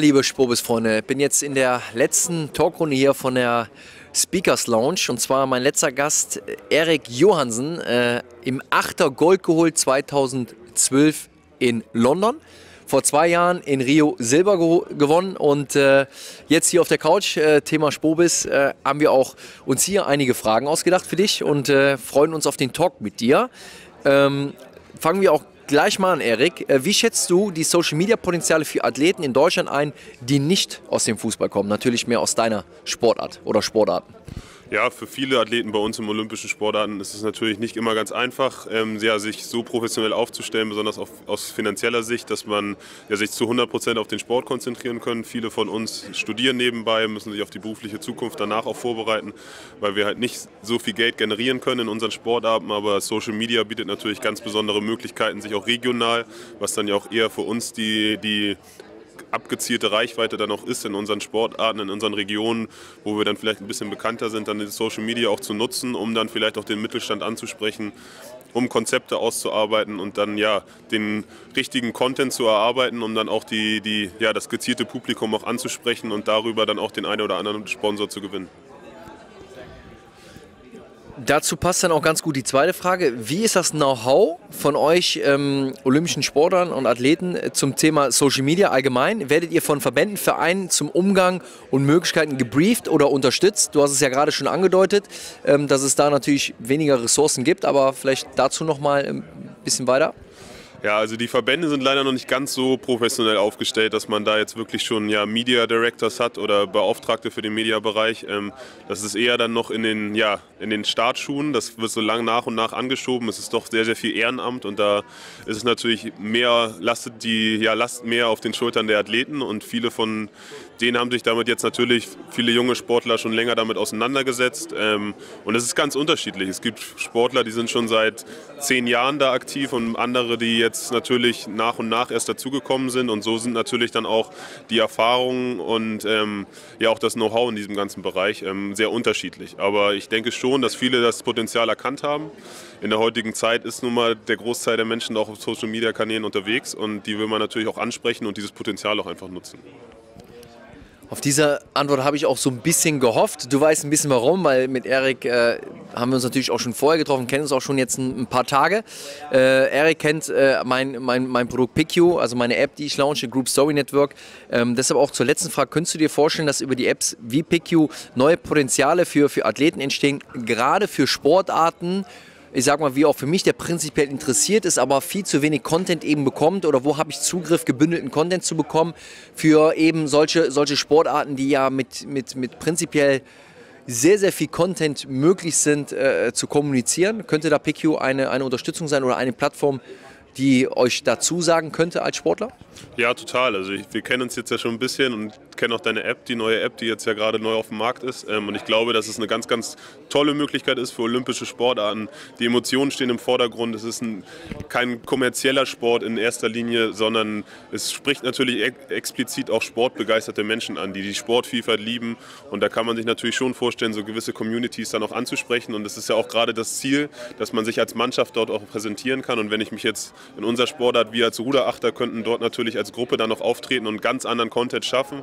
Liebe Spobis-Freunde, bin jetzt in der letzten Talkrunde hier von der Speakers Lounge und zwar mein letzter Gast Erik Johansen äh, im Achter Gold geholt 2012 in London. Vor zwei Jahren in Rio Silber gewonnen und äh, jetzt hier auf der Couch, äh, Thema Spobis, äh, haben wir auch uns hier einige Fragen ausgedacht für dich und äh, freuen uns auf den Talk mit dir. Ähm, fangen wir auch gleich mal an, Erik. Äh, wie schätzt du die Social-Media-Potenziale für Athleten in Deutschland ein, die nicht aus dem Fußball kommen? Natürlich mehr aus deiner Sportart oder Sportarten. Ja, für viele Athleten bei uns im olympischen Sportarten ist es natürlich nicht immer ganz einfach, ähm, ja, sich so professionell aufzustellen, besonders auf, aus finanzieller Sicht, dass man ja, sich zu 100 Prozent auf den Sport konzentrieren können. Viele von uns studieren nebenbei, müssen sich auf die berufliche Zukunft danach auch vorbereiten, weil wir halt nicht so viel Geld generieren können in unseren Sportarten. Aber Social Media bietet natürlich ganz besondere Möglichkeiten, sich auch regional, was dann ja auch eher für uns die, die abgezielte Reichweite dann auch ist in unseren Sportarten, in unseren Regionen, wo wir dann vielleicht ein bisschen bekannter sind, dann Social Media auch zu nutzen, um dann vielleicht auch den Mittelstand anzusprechen, um Konzepte auszuarbeiten und dann ja den richtigen Content zu erarbeiten, um dann auch die, die, ja, das gezielte Publikum auch anzusprechen und darüber dann auch den einen oder anderen Sponsor zu gewinnen. Dazu passt dann auch ganz gut die zweite Frage. Wie ist das Know-how von euch ähm, olympischen Sportlern und Athleten zum Thema Social Media allgemein? Werdet ihr von Verbänden, Vereinen zum Umgang und Möglichkeiten gebrieft oder unterstützt? Du hast es ja gerade schon angedeutet, ähm, dass es da natürlich weniger Ressourcen gibt, aber vielleicht dazu noch mal ein bisschen weiter. Ja, also die Verbände sind leider noch nicht ganz so professionell aufgestellt, dass man da jetzt wirklich schon ja, Media Directors hat oder Beauftragte für den Mediabereich. Ähm, das ist eher dann noch in den, ja, in den Startschuhen. Das wird so lang nach und nach angeschoben. Es ist doch sehr, sehr viel Ehrenamt und da ist es natürlich mehr, lastet die ja, Last mehr auf den Schultern der Athleten und viele von denen haben sich damit jetzt natürlich viele junge Sportler schon länger damit auseinandergesetzt. Ähm, und es ist ganz unterschiedlich. Es gibt Sportler, die sind schon seit zehn Jahren da aktiv und andere, die jetzt jetzt natürlich nach und nach erst dazugekommen sind. Und so sind natürlich dann auch die Erfahrungen und ähm, ja auch das Know-how in diesem ganzen Bereich ähm, sehr unterschiedlich. Aber ich denke schon, dass viele das Potenzial erkannt haben. In der heutigen Zeit ist nun mal der Großteil der Menschen auch auf Social-Media-Kanälen unterwegs und die will man natürlich auch ansprechen und dieses Potenzial auch einfach nutzen. Auf diese Antwort habe ich auch so ein bisschen gehofft. Du weißt ein bisschen warum, weil mit Erik äh, haben wir uns natürlich auch schon vorher getroffen, kennen uns auch schon jetzt ein, ein paar Tage. Äh, Erik kennt äh, mein, mein, mein Produkt PickU, also meine App, die ich launche, Group Story Network. Ähm, deshalb auch zur letzten Frage, könntest du dir vorstellen, dass über die Apps wie PickU neue Potenziale für, für Athleten entstehen, gerade für Sportarten, ich sag mal, wie auch für mich, der prinzipiell interessiert ist, aber viel zu wenig Content eben bekommt oder wo habe ich Zugriff, gebündelten Content zu bekommen für eben solche, solche Sportarten, die ja mit, mit, mit prinzipiell sehr, sehr viel Content möglich sind äh, zu kommunizieren. Könnte da PQ eine, eine Unterstützung sein oder eine Plattform, die euch dazu sagen könnte als Sportler? Ja, total. Also ich, wir kennen uns jetzt ja schon ein bisschen und kennen auch deine App, die neue App, die jetzt ja gerade neu auf dem Markt ist. Ähm, und ich glaube, dass es eine ganz, ganz tolle Möglichkeit ist für olympische Sportarten. Die Emotionen stehen im Vordergrund. Es ist ein, kein kommerzieller Sport in erster Linie, sondern es spricht natürlich ex explizit auch sportbegeisterte Menschen an, die die Sportvielfalt lieben. Und da kann man sich natürlich schon vorstellen, so gewisse Communities dann auch anzusprechen. Und es ist ja auch gerade das Ziel, dass man sich als Mannschaft dort auch präsentieren kann. Und wenn ich mich jetzt in unserer Sportart, wir als Ruderachter könnten dort natürlich als Gruppe dann noch auftreten und ganz anderen Content schaffen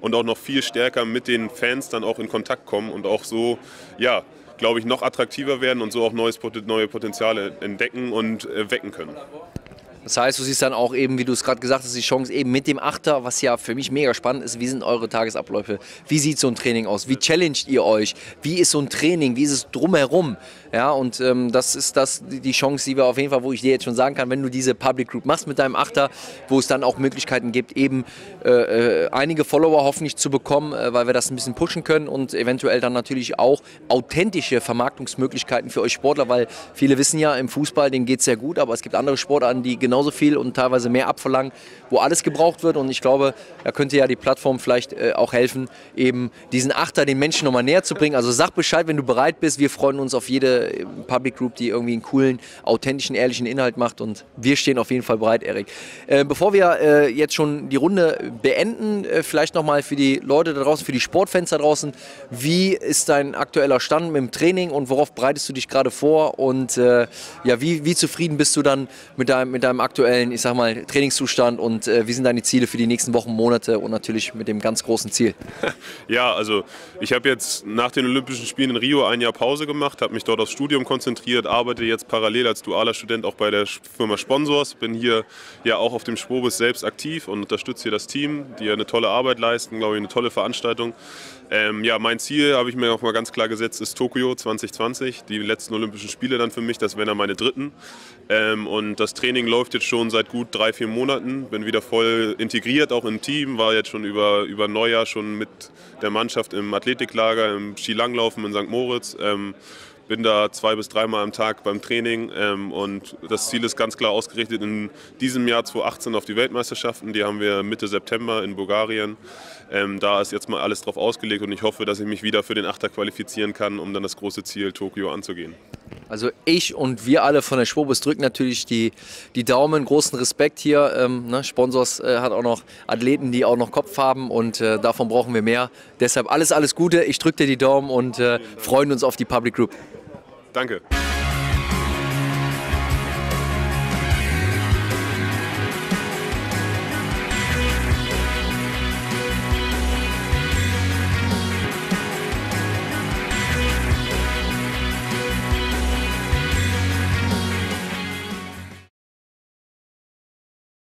und auch noch viel stärker mit den Fans dann auch in Kontakt kommen und auch so, ja, glaube ich, noch attraktiver werden und so auch neues, neue Potenziale entdecken und äh, wecken können. Das heißt, du siehst dann auch eben, wie du es gerade gesagt hast, die Chance eben mit dem Achter, was ja für mich mega spannend ist. Wie sind eure Tagesabläufe? Wie sieht so ein Training aus? Wie challenged ihr euch? Wie ist so ein Training? Wie ist es drumherum? Ja, und ähm, das ist das, die Chance, die wir auf jeden Fall, wo ich dir jetzt schon sagen kann, wenn du diese Public Group machst mit deinem Achter, wo es dann auch Möglichkeiten gibt, eben äh, äh, einige Follower hoffentlich zu bekommen, äh, weil wir das ein bisschen pushen können und eventuell dann natürlich auch authentische Vermarktungsmöglichkeiten für euch Sportler, weil viele wissen ja, im Fußball, denen geht es sehr gut, aber es gibt andere Sportarten, die genau genauso viel und teilweise mehr abverlangen, wo alles gebraucht wird. Und ich glaube, da könnte ja die Plattform vielleicht äh, auch helfen, eben diesen Achter den Menschen nochmal näher zu bringen. Also sag Bescheid, wenn du bereit bist. Wir freuen uns auf jede äh, Public Group, die irgendwie einen coolen, authentischen, ehrlichen Inhalt macht. Und wir stehen auf jeden Fall bereit, Erik. Äh, bevor wir äh, jetzt schon die Runde beenden, äh, vielleicht nochmal für die Leute da draußen, für die Sportfans da draußen, wie ist dein aktueller Stand mit dem Training und worauf bereitest du dich gerade vor? Und äh, ja, wie, wie zufrieden bist du dann mit deinem, mit deinem aktuellen, ich sag mal, Trainingszustand und äh, wie sind deine Ziele für die nächsten Wochen, Monate und natürlich mit dem ganz großen Ziel? Ja, also ich habe jetzt nach den Olympischen Spielen in Rio ein Jahr Pause gemacht, habe mich dort aufs Studium konzentriert, arbeite jetzt parallel als dualer Student auch bei der Firma Sponsors, bin hier ja auch auf dem Spobis selbst aktiv und unterstütze hier das Team, die ja eine tolle Arbeit leisten, glaube ich, eine tolle Veranstaltung. Ähm, ja, mein Ziel habe ich mir auch mal ganz klar gesetzt, ist Tokio 2020, die letzten Olympischen Spiele dann für mich, das wären dann meine dritten. Ähm, und das Training läuft jetzt schon seit gut drei, vier Monaten, bin wieder voll integriert, auch im Team, war jetzt schon über, über Neujahr schon mit der Mannschaft im Athletiklager, im Skilanglaufen in St. Moritz. Ähm, bin da zwei bis dreimal am Tag beim Training ähm, und das Ziel ist ganz klar ausgerichtet in diesem Jahr 2018 auf die Weltmeisterschaften. Die haben wir Mitte September in Bulgarien. Ähm, da ist jetzt mal alles drauf ausgelegt und ich hoffe, dass ich mich wieder für den Achter qualifizieren kann, um dann das große Ziel Tokio anzugehen. Also ich und wir alle von der Schwobus drücken natürlich die, die Daumen. Großen Respekt hier. Ähm, ne? Sponsors äh, hat auch noch Athleten, die auch noch Kopf haben und äh, davon brauchen wir mehr. Deshalb alles, alles Gute. Ich drücke dir die Daumen und äh, freuen uns auf die Public Group. Danke.